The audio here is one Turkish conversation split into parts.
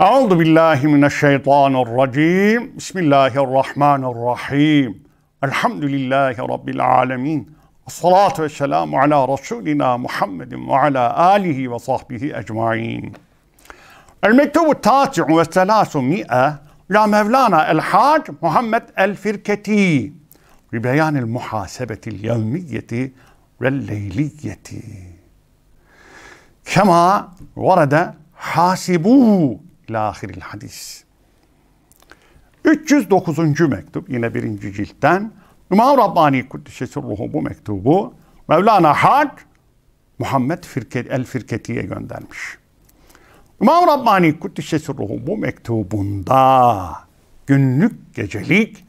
Euzu billahi mineşşeytanirracim. Bismillahirrahmanirrahim. Elhamdülillahi rabbil alamin. Salatu ve selamu ala Resulina Muhammedin ve ala alihi ve sahbihi ecmain. El mektubu tasi'u ve selasu mi'e la Mevlana el Hac Muhammed el Firketi bi beyanil muhasebetil yevmiyeti ve leyliyeti. Kema varada hasibu ila ahiril hadis. 309. mektup yine birinci ciltten İmam Rabbani Kuddisesi Ruhu bu mektubu Mevlana Hac Muhammed Firket, El Firketi'ye göndermiş. İmam Rabbani Kuddisesi Ruhu bu mektubunda günlük gecelik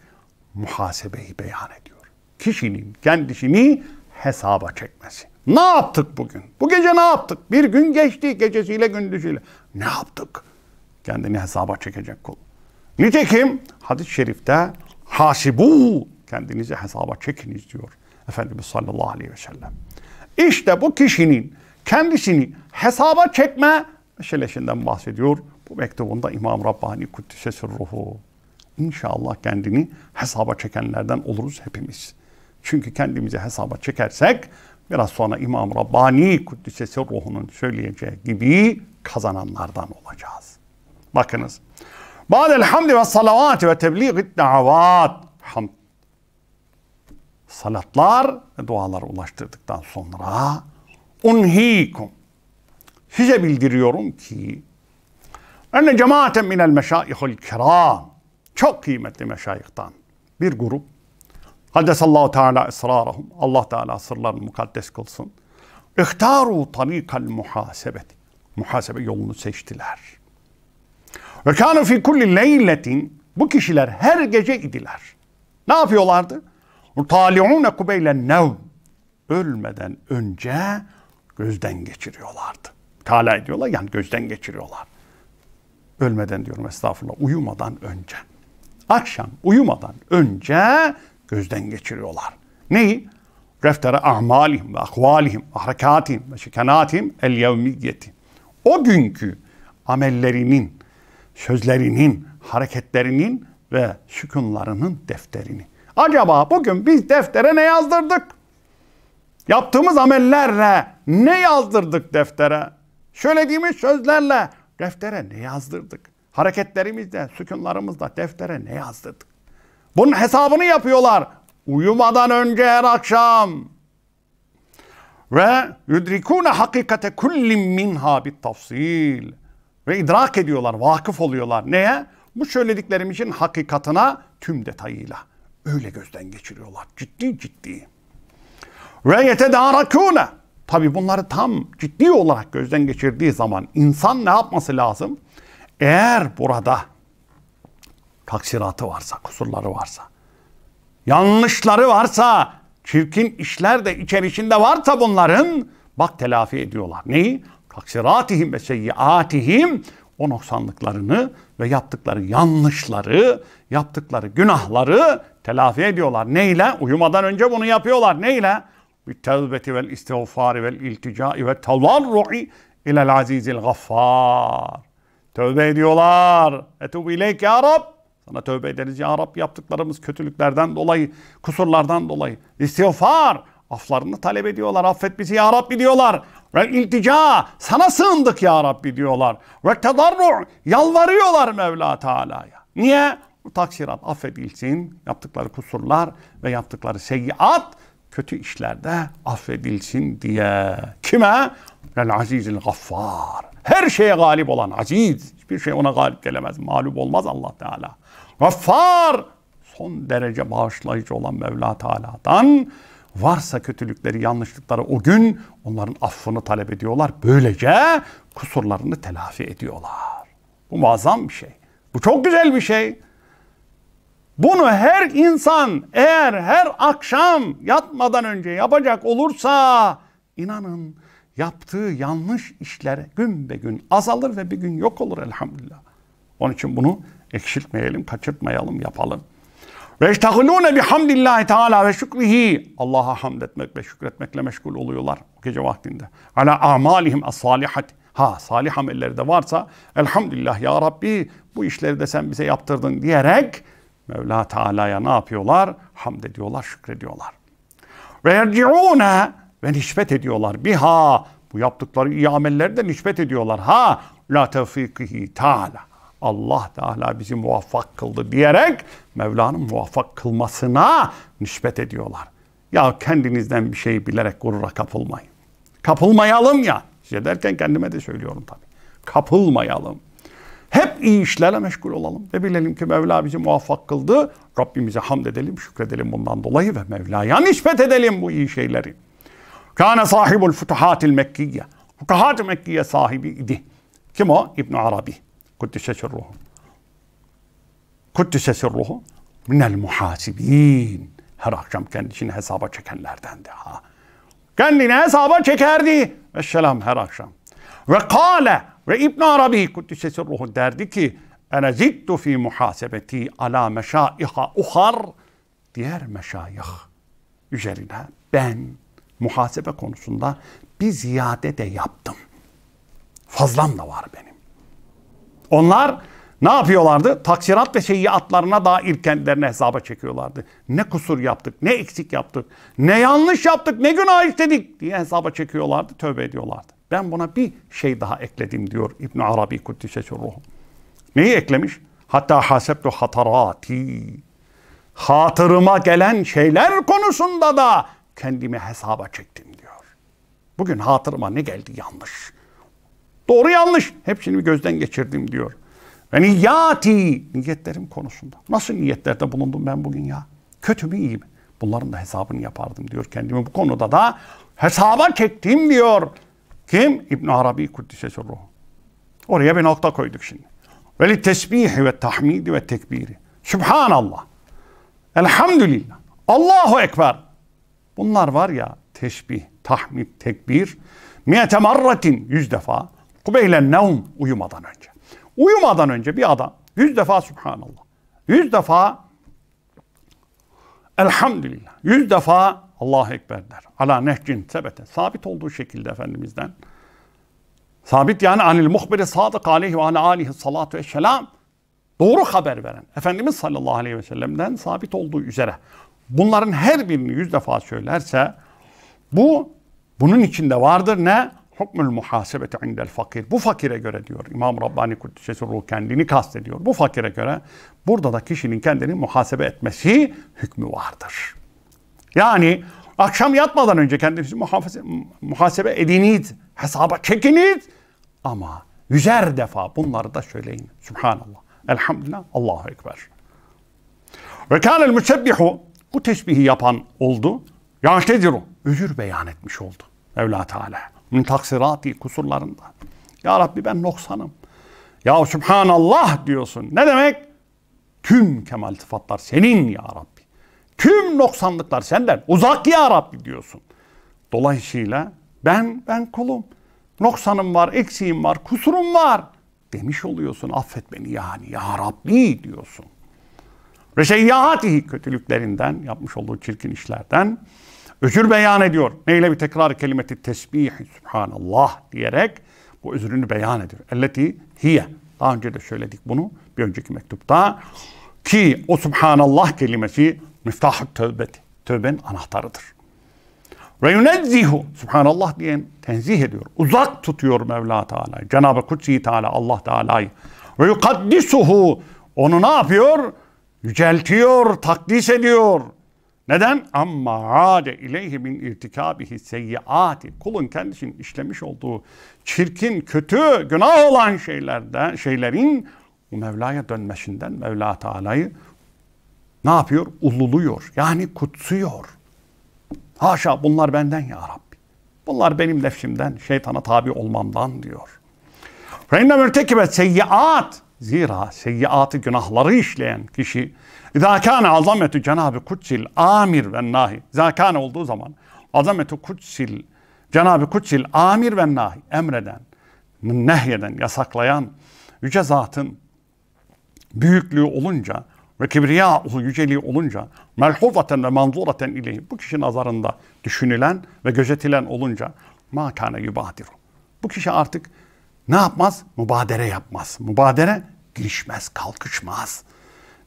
muhasebeyi beyan ediyor. Kişinin kendisini hesaba çekmesi. Ne yaptık bugün? Bu gece ne yaptık? Bir gün geçti gecesiyle gündüzüyle. Ne yaptık? Kendini hesaba çekecek kul. Nitekim hadis-i şerifte hasibu kendinizi hesaba çekiniz diyor Efendimiz sallallahu aleyhi ve sellem. İşte bu kişinin kendisini hesaba çekme meselesinden bahsediyor. Bu mektubunda İmam Rabbani Kuddisesi Ruhu. İnşallah kendini hesaba çekenlerden oluruz hepimiz. Çünkü kendimizi hesaba çekersek biraz sonra İmam Rabbani Kuddisesi Ruhu'nun söyleyeceği gibi kazananlardan olacağız. Bakınız. Ba'del hamdi ve salavat ve tebliğ davat. Hamd salatlar ve dualar ulaştırdıktan sonra unhikum size bildiriyorum ki enne cemaaten minel meşayihul kiram çok kıymetli meşayihtan bir grup Haddesallahu Teala esrarahum Allah Teala sırlarını mukaddes kılsın. İhtaru tarikal muhasebeti. Muhasebe yolunu seçtiler. Ve kâne fi kulli leyletin bu kişiler her gece idiler. Ne yapıyorlardı? Mutali'une kubeylen nevm. Ölmeden önce gözden geçiriyorlardı. Tala ediyorlar yani gözden geçiriyorlar. Ölmeden diyorum estağfurullah. Uyumadan önce. Akşam uyumadan önce gözden geçiriyorlar. Neyi? Reftere a'malihim ve akvalihim ve harekatihim ve şekanatihim el yevmiyeti. O günkü amellerinin, sözlerinin, hareketlerinin ve sükunlarının defterini. Acaba bugün biz deftere ne yazdırdık? Yaptığımız amellerle ne yazdırdık deftere? Söylediğimiz sözlerle deftere ne yazdırdık? Hareketlerimizde, sükunlarımızda deftere ne yazdırdık? Bunun hesabını yapıyorlar. Uyumadan önce her akşam. Ve yudrikune hakikate kullin minha bit tafsil. Ve idrak ediyorlar, vakıf oluyorlar. Neye? Bu söylediklerimizin hakikatına tüm detayıyla. Öyle gözden geçiriyorlar. Ciddi ciddi. Ve yetedarakûne. Tabi bunları tam ciddi olarak gözden geçirdiği zaman insan ne yapması lazım? Eğer burada taksiratı varsa, kusurları varsa, yanlışları varsa, çirkin işler de içerisinde varsa bunların bak telafi ediyorlar. Neyi? Taksiratihim ve seyyiatihim o noksanlıklarını ve yaptıkları yanlışları, yaptıkları günahları telafi ediyorlar. Neyle? Uyumadan önce bunu yapıyorlar. Neyle? Bittevbeti vel istiğfari vel ilticai ve tavarru'i ilel azizil gaffar. Tövbe ediyorlar. Etubu ileyk ya Rab. Sana tövbe ederiz ya Rab yaptıklarımız kötülüklerden dolayı, kusurlardan dolayı. İstiğfar. Aflarını talep ediyorlar. Affet bizi ya Rabbi diyorlar. Ve iltica. Sana sığındık ya Rabbi diyorlar. Ve tedarru. Yalvarıyorlar Mevla Teala'ya. Niye? Bu taksirat affedilsin. Yaptıkları kusurlar ve yaptıkları seyyiat kötü işlerde affedilsin diye. Kime? El azizil gaffar. Her şeye galip olan aziz. Hiçbir şey ona galip gelemez. Mağlup olmaz Allah Teala. Gaffar. Son derece bağışlayıcı olan Mevla Teala'dan varsa kötülükleri, yanlışlıkları o gün onların affını talep ediyorlar. Böylece kusurlarını telafi ediyorlar. Bu muazzam bir şey. Bu çok güzel bir şey. Bunu her insan eğer her akşam yatmadan önce yapacak olursa inanın yaptığı yanlış işler gün be gün azalır ve bir gün yok olur elhamdülillah. Onun için bunu eksiltmeyelim, kaçırtmayalım, yapalım. Ve iştahilûne bihamdillahi teala ve şükrihi. Allah'a hamd etmek ve şükretmekle meşgul oluyorlar o gece vaktinde. Ala amalihim as-salihati. Ha salih amelleri de varsa elhamdülillah ya Rabbi bu işleri de sen bize yaptırdın diyerek Mevla Teala'ya ne yapıyorlar? Hamd ediyorlar, şükrediyorlar. Ve yerciûne ve nispet ediyorlar. Biha bu yaptıkları iyi amelleri de nispet ediyorlar. Ha la tevfikihi Teala. Allah Teala bizi muvaffak kıldı diyerek Mevla'nın muvaffak kılmasına nispet ediyorlar. Ya kendinizden bir şey bilerek gurura kapılmayın. Kapılmayalım ya. Size derken kendime de söylüyorum tabii. Kapılmayalım. Hep iyi işlerle meşgul olalım. Ve bilelim ki Mevla bizi muvaffak kıldı. Rabbimize hamd edelim, şükredelim bundan dolayı ve Mevla'ya nispet edelim bu iyi şeyleri. Kâne sahibul futuhatil mekkiye. Futuhat-ı Mekkiye sahibi idi. Kim o? İbn Arabi. Kuddise sirruhu. Kuddise sirruhu. Minel muhasibin. Her akşam kendisini hesaba çekenlerdendi ha. Kendini hesaba çekerdi. Vesselam her akşam. Ve kâle ve İbn Arabi Kuddise sirruhu derdi ki ene zittu fi muhasebeti ala meşaiha uhar diğer meşayih üzerine ben muhasebe konusunda bir ziyade de yaptım. Fazlam da var benim. Onlar ne yapıyorlardı? Taksirat ve seyyiatlarına dair kendilerine hesaba çekiyorlardı. Ne kusur yaptık, ne eksik yaptık, ne yanlış yaptık, ne günah işledik diye hesaba çekiyorlardı, tövbe ediyorlardı. Ben buna bir şey daha ekledim diyor İbn Arabi Kuddise Ruhu. Neyi eklemiş? Hatta hasebtu hatarati. Hatırıma gelen şeyler konusunda da kendimi hesaba çektim diyor. Bugün hatırıma ne geldi yanlış. Doğru yanlış. Hepsini bir gözden geçirdim diyor. Ve niyati niyetlerim konusunda. Nasıl niyetlerde bulundum ben bugün ya? Kötü mü iyi mi? Bunların da hesabını yapardım diyor. Kendimi bu konuda da hesaba çektim diyor. Kim? İbn Arabi Kuddise Ruhu. Oraya bir nokta koyduk şimdi. Ve li tesbihi ve tahmidi ve tekbiri. Subhanallah. Elhamdülillah. Allahu Ekber. Bunlar var ya tesbih, tahmid, tekbir. Miyete marratin yüz defa. Kubeylen nevm uyumadan önce. Uyumadan önce bir adam yüz defa Subhanallah. Yüz defa Elhamdülillah. Yüz defa Allahu Ekber der. Ala nehcin sebete. Sabit olduğu şekilde Efendimiz'den. Sabit yani anil muhbiri sadık aleyhi ve ala alihi salatu ve selam. Doğru haber veren Efendimiz sallallahu aleyhi ve sellem'den sabit olduğu üzere bunların her birini yüz defa söylerse bu bunun içinde vardır ne? Hukmül muhasebeti indel fakir. Bu fakire göre diyor İmam Rabbani Kuddisesi Ruh kendini kastediyor. Bu fakire göre burada da kişinin kendini muhasebe etmesi hükmü vardır. Yani akşam yatmadan önce kendinizi muhasebe, muhasebe ediniz, hesaba çekiniz ama yüzer defa bunları da söyleyin. Subhanallah. Elhamdülillah. Allahu Ekber. Ve kânel müsebbihu bu tesbihi yapan oldu. Ya'teziru. Özür beyan etmiş oldu. Mevla Teala. Min taksirati kusurlarında. Ya Rabbi ben noksanım. Ya Subhanallah diyorsun. Ne demek? Tüm kemal sıfatlar senin ya Rabbi. Tüm noksanlıklar senden. Uzak ya Rabbi diyorsun. Dolayısıyla ben ben kulum. Noksanım var, eksiğim var, kusurum var demiş oluyorsun. Affet beni yani ya Rabbi diyorsun. Ve seyyatihi kötülüklerinden, yapmış olduğu çirkin işlerden özür beyan ediyor. Neyle bir tekrar kelimeti tesbih, subhanallah diyerek bu özrünü beyan ediyor. Elleti hiye. Daha önce de söyledik bunu bir önceki mektupta. Ki o subhanallah kelimesi miftah tövbeti. Tövbenin anahtarıdır. Ve yunezzihu. Subhanallah diyen tenzih ediyor. Uzak tutuyor Mevla Teala. Cenab-ı Kutsi Teala Allah Teala'yı. Ve yukaddisuhu. Onu ne yapıyor? Yüceltiyor, takdis ediyor. Neden? Amma ade ileyhi min irtikabihi seyyiati. Kulun kendisinin işlemiş olduğu çirkin, kötü, günah olan şeylerden, şeylerin Mevla'ya dönmesinden Mevla Teala'yı ne yapıyor? Ululuyor. Yani kutsuyor. Haşa bunlar benden ya Rabbi. Bunlar benim nefsimden, şeytana tabi olmamdan diyor. İnne mürtekibe seyyiat. Zira seyyiatı günahları işleyen kişi İzâ kâne azametü cenab-ı kutsil amir ve nahi. İzâ olduğu zaman azametü kutsil cenab-ı kutsil amir ve nahi emreden, nehyeden, yasaklayan yüce zatın büyüklüğü olunca ve kibriyâhu yüceliği olunca melhuzaten ve manzuraten ileyhi bu kişi nazarında düşünülen ve gözetilen olunca ma kâne yubadiru. Bu kişi artık ne yapmaz? Mübadere yapmaz. Mübadere girişmez, kalkışmaz.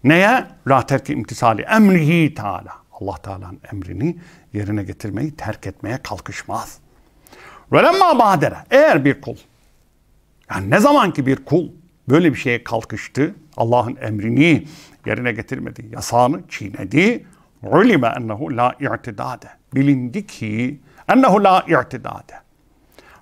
Neye? La terki imtisali emrihi Teala. Allah Teala'nın emrini yerine getirmeyi terk etmeye kalkışmaz. Ve lemma badere. Eğer bir kul yani ne zaman ki bir kul böyle bir şeye kalkıştı, Allah'ın emrini yerine getirmedi, yasağını çiğnedi, ulime ennehu la i'tidade. Bilindi ki ennehu la i'tidade.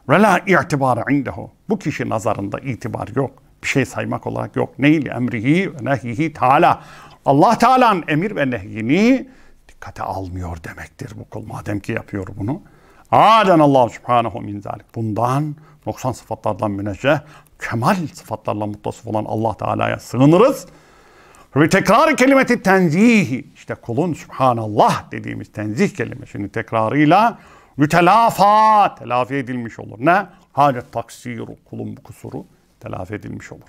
Ve la i'tibara indehu. Bu kişi nazarında itibar yok. Bir şey saymak olarak yok. Neyle emrihi ve nehihi Teala. Allah Teala'nın emir ve nehyini dikkate almıyor demektir bu kul. Madem ki yapıyor bunu. Aden Allah subhanahu min zalik. Bundan 90 sıfatlardan münezzeh, kemal sıfatlarla muttasıf olan Allah Teala'ya sığınırız. Ve tekrar kelimeti tenzihi. İşte kulun subhanallah dediğimiz tenzih kelimesinin tekrarıyla mütelafa telafi edilmiş olur. Ne? Hacet taksiru kulun bu kusuru telafi edilmiş olur.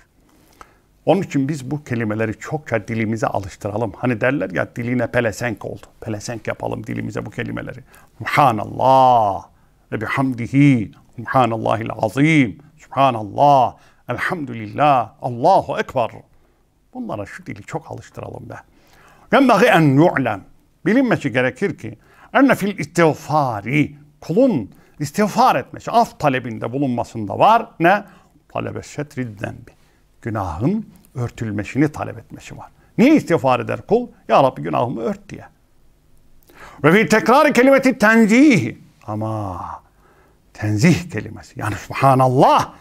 Onun için biz bu kelimeleri çokça dilimize alıştıralım. Hani derler ya diline pelesenk oldu. Pelesenk yapalım dilimize bu kelimeleri. Subhanallah ve bihamdihi. Subhanallahil azim. Subhanallah. Elhamdülillah. Allahu ekber. Bunlara şu dili çok alıştıralım be. Yembagi en yu'lem. Bilinmesi gerekir ki enne fil istiğfari kulun istiğfar etmesi, af talebinde bulunmasında var. Ne? Talebe şetri zembi. Günahın örtülmesini talep etmesi var. Niye istiğfar eder kul? Ya Rabbi günahımı ört diye. Ve fi tekrar kelimeti tenzih. Ama tenzih kelimesi yani subhanallah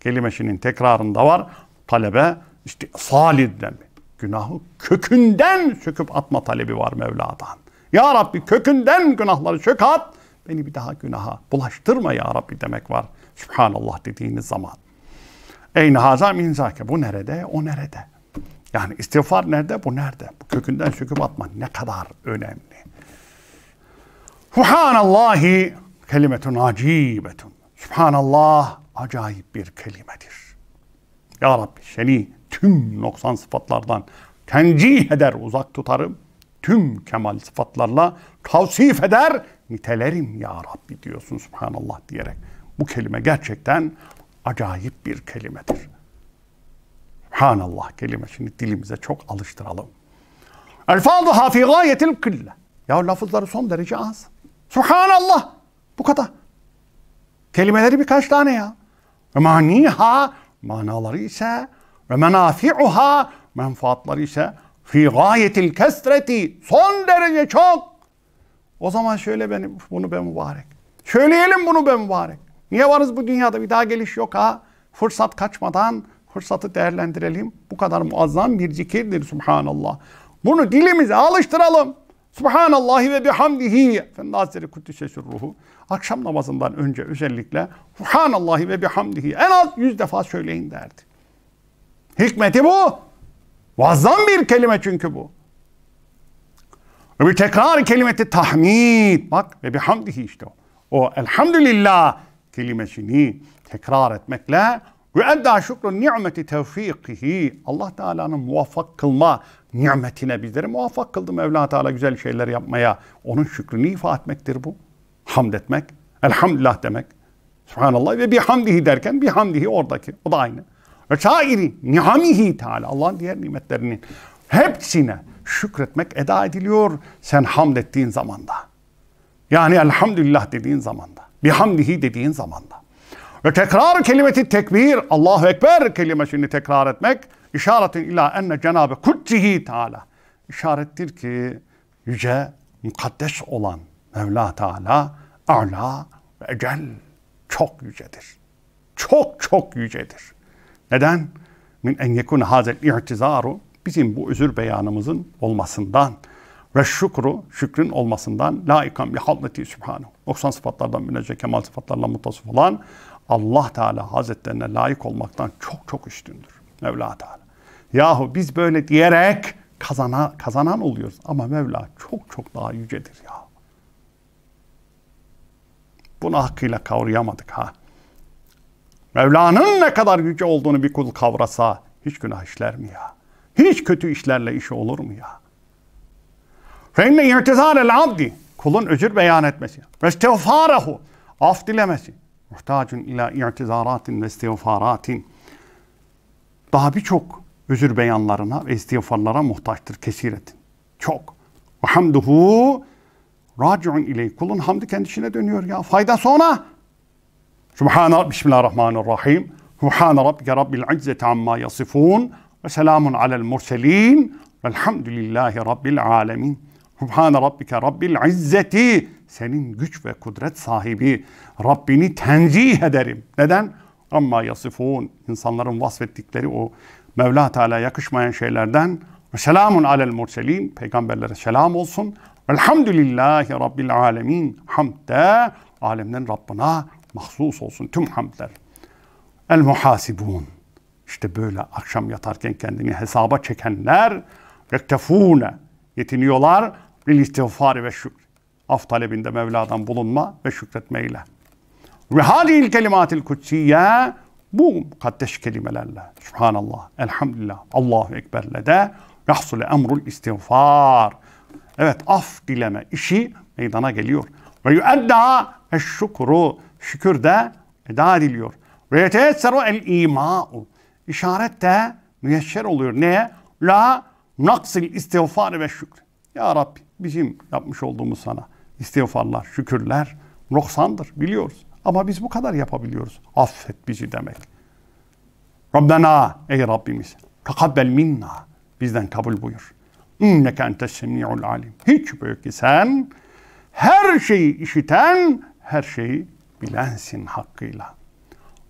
kelimesinin tekrarında var. Talebe işte salidden günahı kökünden söküp atma talebi var Mevla'dan. Ya Rabbi kökünden günahları sök at. Beni bir daha günaha bulaştırma ya Rabbi demek var. Subhanallah dediğiniz zaman. Eyne haza min zake. Bu nerede? O nerede? Yani istiğfar nerede? Bu nerede? Bu kökünden söküp atma ne kadar önemli. Subhanallahi kelimetun acibetun. Subhanallah acayip bir kelimedir. Ya Rabbi seni tüm noksan sıfatlardan tencih eder, uzak tutarım. Tüm kemal sıfatlarla tavsif eder, nitelerim ya Rabbi diyorsun subhanallah diyerek. Bu kelime gerçekten acayip bir kelimedir. Subhanallah kelimesini dilimize çok alıştıralım. Elfâzuhâ fî gâyetil kılle. Ya lafızları son derece az. Subhanallah. Bu kadar. Kelimeleri birkaç tane ya. Ve maniha manaları ise ve menafi'uha menfaatları ise fi gayetil kesreti son derece çok. O zaman şöyle benim bunu ben mübarek. Söyleyelim bunu ben mübarek. Niye varız bu dünyada bir daha geliş yok ha? Fırsat kaçmadan fırsatı değerlendirelim. Bu kadar muazzam bir zikirdir subhanallah. Bunu dilimize alıştıralım. Subhanallahi ve bihamdihi. Efendi Hazretleri Kuddise ruhu. Akşam namazından önce özellikle Subhanallahi ve bihamdihi en az yüz defa söyleyin derdi. Hikmeti bu. Muazzam bir kelime çünkü bu. Bir tekrar kelimeti tahmid. Bak ve bihamdihi işte o. O elhamdülillah kelimesini tekrar etmekle ve edda şükrü nimeti tevfikihi. Allah Teala'nın muvaffak kılma nimetine bizleri muvaffak kıldı Mevla Teala güzel şeyler yapmaya. Onun şükrünü ifade etmektir bu. Hamd etmek. Elhamdülillah demek. Subhanallah ve bihamdihi derken bihamdihi oradaki. O da aynı. Ve şairi nihamihi Teala. Allah'ın diğer nimetlerinin hepsine şükretmek eda ediliyor sen hamd ettiğin zamanda. Yani elhamdülillah dediğin zamanda. Bihamdihi dediğin zamanda. Ve tekrar kelimeti tekbir, Allahu Ekber kelimesini tekrar etmek, işaretin ila enne Cenab-ı Kutsihi Teala. İşarettir ki yüce, mukaddes olan Mevla Teala, a'la ve ecel çok yücedir. Çok çok yücedir. Neden? Min en yekun hazel i'tizaru bizim bu özür beyanımızın olmasından ve şükru, şükrün olmasından laikam li hazreti sübhanahu. 90 sıfatlardan münezzeh kemal sıfatlarla mutasıf olan Allah Teala Hazretlerine layık olmaktan çok çok üstündür. Mevla Teala. Yahu biz böyle diyerek kazana, kazanan oluyoruz. Ama Mevla çok çok daha yücedir ya. Bunu hakkıyla kavrayamadık ha. Mevla'nın ne kadar yüce olduğunu bir kul kavrasa hiç günah işler mi ya? Hiç kötü işlerle işi olur mu ya? İnne i'tizârel abdi kulun özür beyan etmesi istağfarahu af dilemesi muhtacun ila i'tizaratin ve istiğfaratin. Daha birçok özür beyanlarına ve istiğfarlara muhtaçtır kesiretin. Çok. Ve hamduhu raciun iley. Kulun hamdi kendisine dönüyor ya. Fayda sonra. Subhane Bismillahirrahmanirrahim. Subhane rabbike rabbil izzeti amma yasifun. Ve selamun alel murselin. Velhamdülillahi rabbil alemin. Subhane rabbike rabbil izzeti. Senin güç ve kudret sahibi Rabbini tenzih ederim. Neden? Amma yasifun. İnsanların vasfettikleri o Mevla Teala yakışmayan şeylerden selamun alel murselin. Peygamberlere selam olsun. Velhamdülillahi Rabbil alemin. Hamd de alemden Rabbına mahsus olsun tüm hamdler. El muhasibun. İşte böyle akşam yatarken kendini hesaba çekenler yektefune yetiniyorlar bil istiğfari ve şükür. Af talebinde Mevla'dan bulunma ve şükretmeyle. Ve hadil kelimatil kutsiye bu mukaddes kelimelerle Subhanallah, Elhamdülillah, Allahu Ekber'le de yahsul emrul istiğfar. Evet af dileme işi meydana geliyor. Ve yuedda eşşukru şükür de eda ediliyor. Ve yeteyesseru el ima'u işaret de müyesser oluyor. Neye? La naksil istiğfar ve şükür. Ya Rabbi bizim yapmış olduğumuz sana istiğfarlar, şükürler noksandır biliyoruz. Ama biz bu kadar yapabiliyoruz. Affet bizi demek. Rabbena ey Rabbimiz tekabbel minna bizden kabul buyur. İnneke entes semi'ul alim. Hiç büyük ki sen her şeyi işiten, her şeyi bilensin hakkıyla.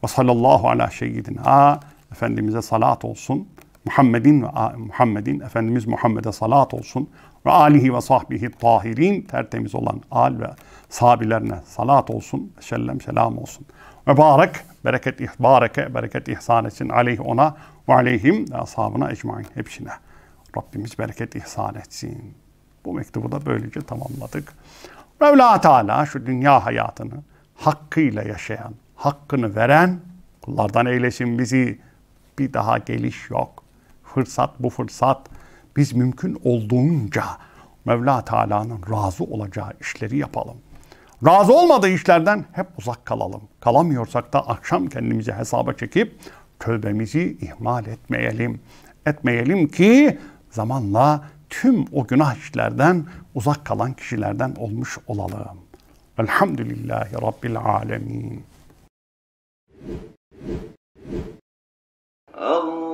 Ve sallallahu ala seyyidina Efendimiz'e salat olsun. Muhammedin ve Muhammedin Efendimiz Muhammed'e salat olsun. Ve alihi ve sahbihi tahirin tertemiz olan al ve sahabilerine salat olsun. Sellem selam olsun. Ve barek bereket ihbareke bereket ihsan etsin aleyhi ona ve aleyhim ve ashabına ecmain hepsine. Rabbimiz bereket ihsan etsin. Bu mektubu da böylece tamamladık. Mevla Teala şu dünya hayatını hakkıyla yaşayan, hakkını veren kullardan eylesin bizi. Bir daha geliş yok. Fırsat bu fırsat. Biz mümkün olduğunca Mevla Teala'nın razı olacağı işleri yapalım. Razı olmadığı işlerden hep uzak kalalım. Kalamıyorsak da akşam kendimizi hesaba çekip tövbemizi ihmal etmeyelim. Etmeyelim ki zamanla tüm o günah işlerden uzak kalan kişilerden olmuş olalım. Elhamdülillahi Rabbil Alemin. Allahümme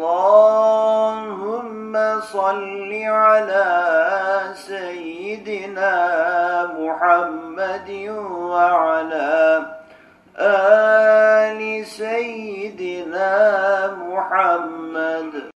salli ala seyyidina Muhammedin ve ala ali seyyidina Muhammed